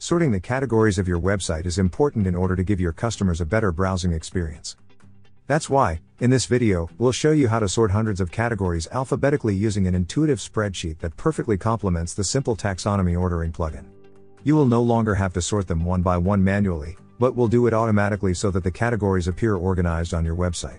Sorting the categories of your website is important in order to give your customers a better browsing experience. That's why, in this video, we'll show you how to sort hundreds of categories alphabetically using an intuitive spreadsheet that perfectly complements the simple taxonomy ordering plugin. You will no longer have to sort them one by one manually, but will do it automatically so that the categories appear organized on your website.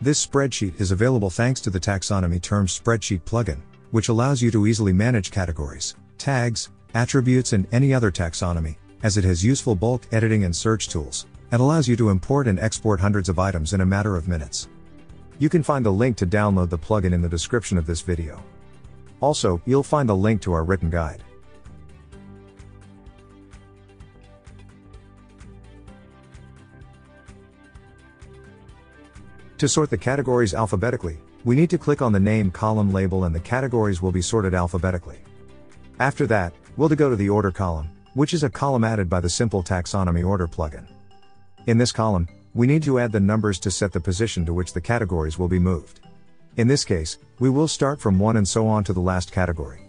This spreadsheet is available thanks to the Taxonomy Terms Spreadsheet plugin, which allows you to easily manage categories, tags, attributes, and any other taxonomy, as it has useful bulk editing and search tools, and allows you to import and export hundreds of items in a matter of minutes. You can find the link to download the plugin in the description of this video. Also, you'll find the link to our written guide. To sort the categories alphabetically, we need to click on the name column label and the categories will be sorted alphabetically. After that, we'll to go to the order column, which is a column added by the Simple Taxonomy Order plugin. In this column, we need to add the numbers to set the position to which the categories will be moved. In this case, we will start from 1 and so on to the last category.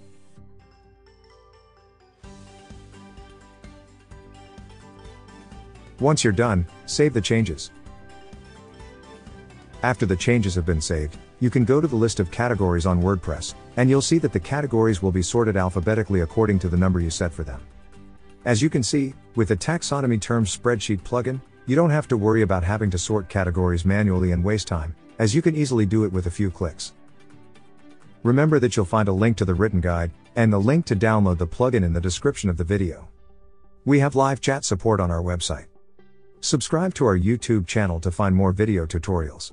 Once you're done, save the changes. After the changes have been saved, you can go to the list of categories on WordPress, and you'll see that the categories will be sorted alphabetically according to the number you set for them. As you can see, with the Taxonomy Terms Spreadsheet plugin, you don't have to worry about having to sort categories manually and waste time, as you can easily do it with a few clicks. Remember that you'll find a link to the written guide, and the link to download the plugin in the description of the video. We have live chat support on our website. Subscribe to our YouTube channel to find more video tutorials.